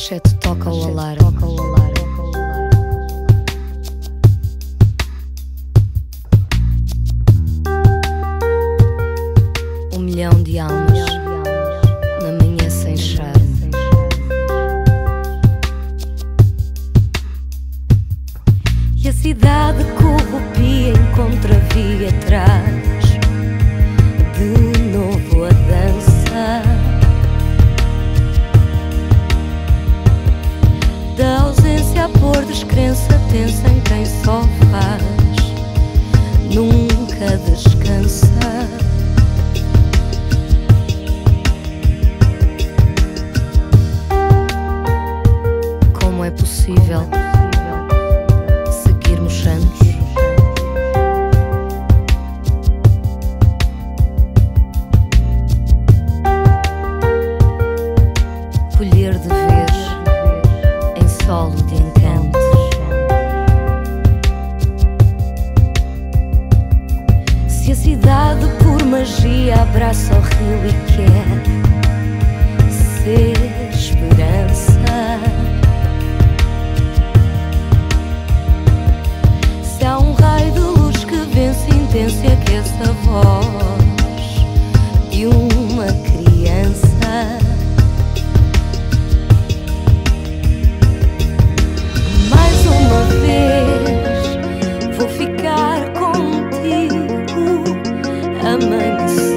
manchete toca o alarme. Um milhão de almas na manhã sem charme. E a cidade corrupia em contravia atrás de descrença tensa em quem só faz, nunca descansa. Como é possível seguirmos santos? colher de vez em solo de encanto. cidade por magia abraça o rio e quer. amanhecer.